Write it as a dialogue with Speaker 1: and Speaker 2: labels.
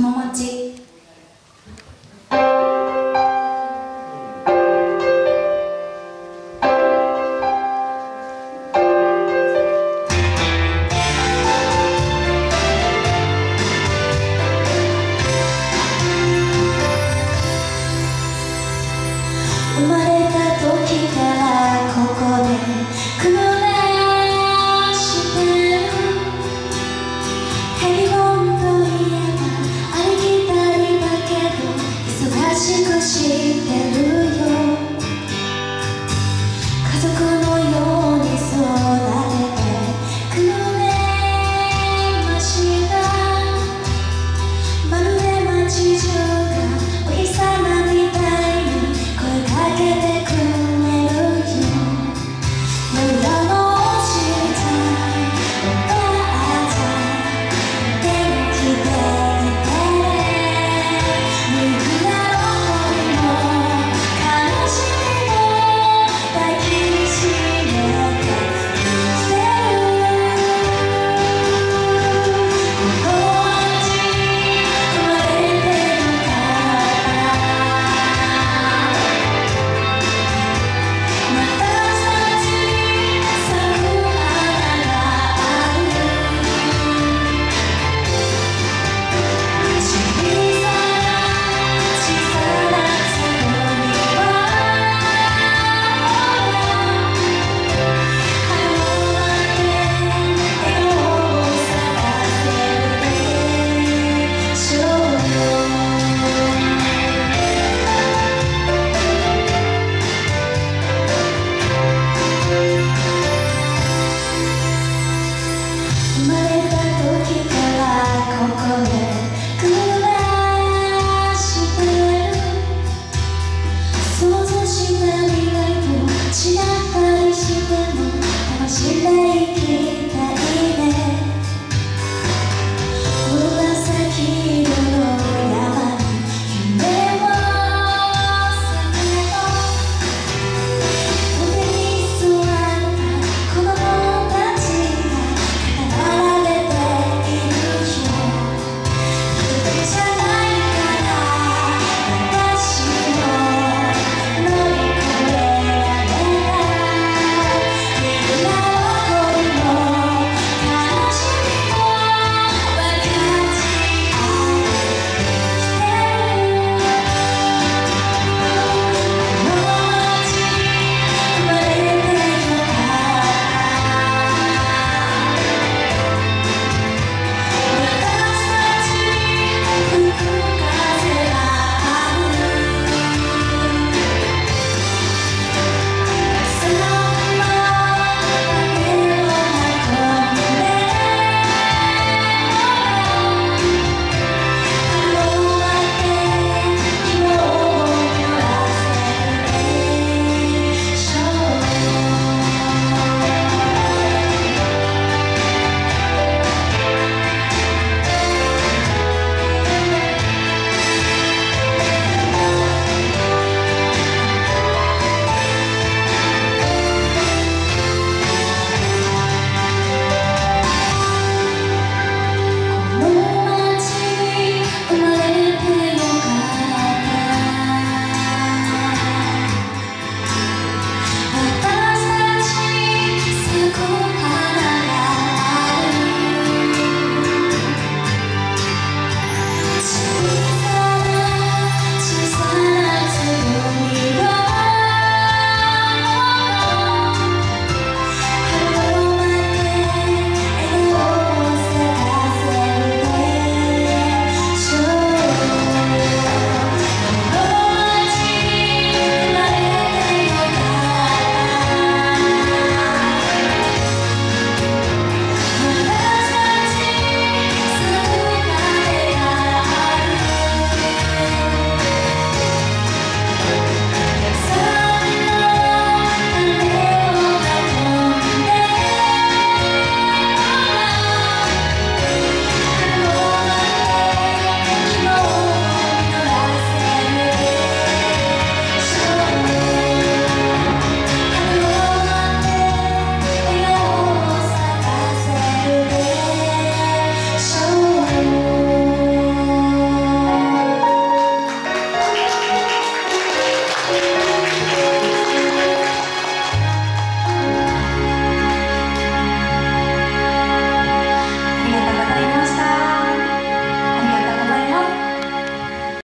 Speaker 1: の街生まれ